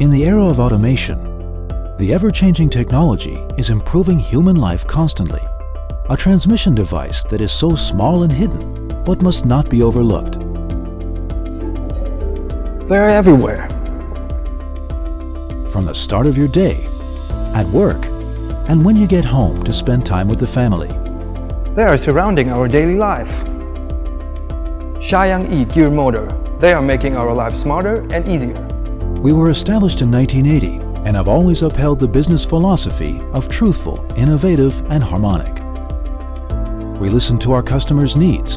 In the era of automation, the ever-changing technology is improving human life constantly. A transmission device that is so small and hidden, but must not be overlooked. They're everywhere. From the start of your day, at work, and when you get home to spend time with the family. They are surrounding our daily life. Sha Yang Ye Gear Motor. They are making our life smarter and easier. We were established in 1980 and have always upheld the business philosophy of truthful, innovative, and harmonic. We listen to our customers' needs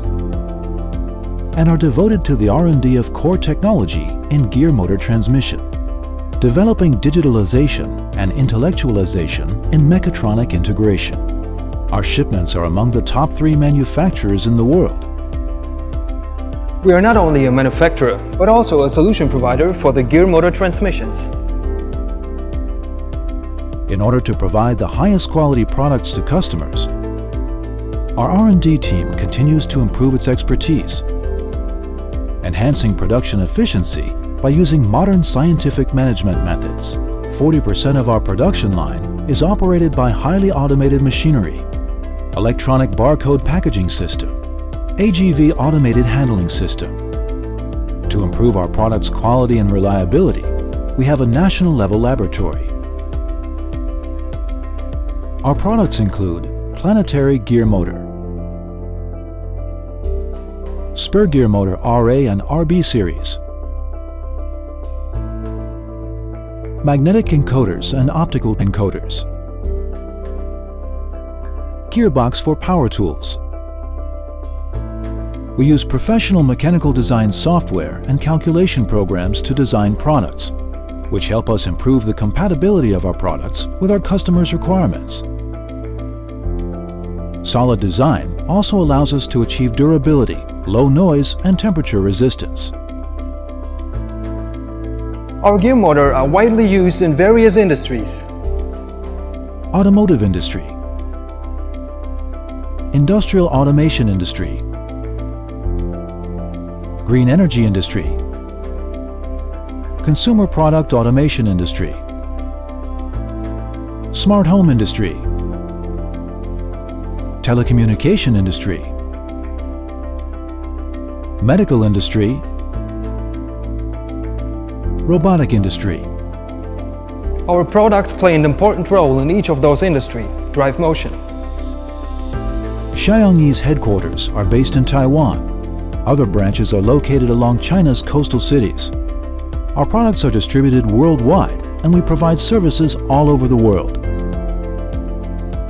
and are devoted to the R&D of core technology in gear motor transmission, developing digitalization and intellectualization in mechatronic integration. Our shipments are among the top three manufacturers in the world. We are not only a manufacturer, but also a solution provider for the gear motor transmissions. In order to provide the highest quality products to customers, our R&D team continues to improve its expertise, enhancing production efficiency by using modern scientific management methods. 40% of our production line is operated by highly automated machinery, electronic barcode packaging system, AGV automated handling system. To improve our product's quality and reliability, we have a national level laboratory. Our products include planetary gear motor, spur gear motor RA and RB series, magnetic encoders and optical encoders, gearbox for power tools. We use professional mechanical design software and calculation programs to design products, which help us improve the compatibility of our products with our customers' requirements. Solid design also allows us to achieve durability, low noise, and temperature resistance. Our gear motor are widely used in various industries. Automotive industry, industrial automation industry, green energy industry, consumer product automation industry, smart home industry, telecommunication industry, medical industry, robotic industry. Our products play an important role in each of those industries. Drive motion. Sha Yang Ye's headquarters are based in Taiwan. Other branches are located along China's coastal cities. Our products are distributed worldwide and we provide services all over the world.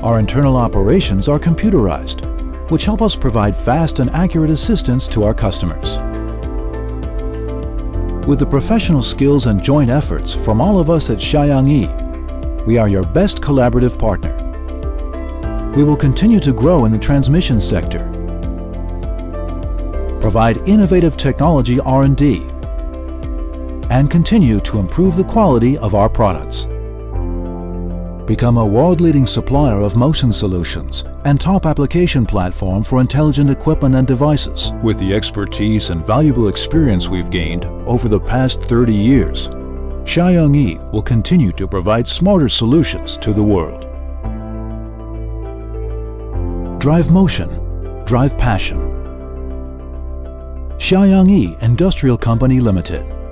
Our internal operations are computerized, which help us provide fast and accurate assistance to our customers. With the professional skills and joint efforts from all of us at Sha Yang Ye, we are your best collaborative partner. We will continue to grow in the transmission sector, provide innovative technology R&D, and continue to improve the quality of our products. Become a world-leading supplier of motion solutions and top application platform for intelligent equipment and devices. With the expertise and valuable experience we've gained over the past 30 years, Sha Yang Ye will continue to provide smarter solutions to the world. Drive motion, drive passion. Sha Yang Industrial Company Limited